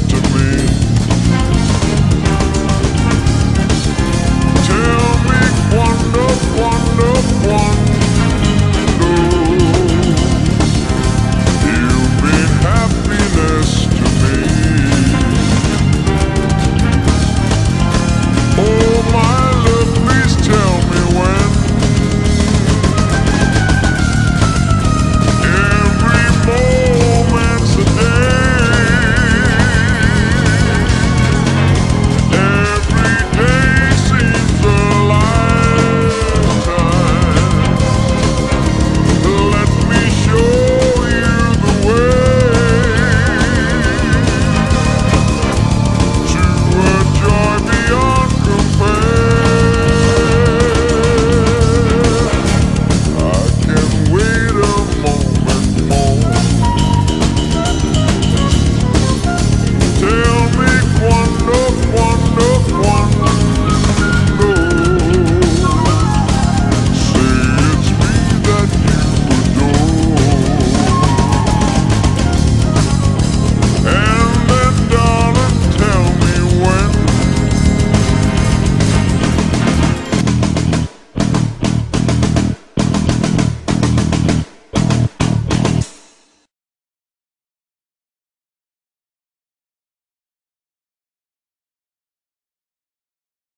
to me.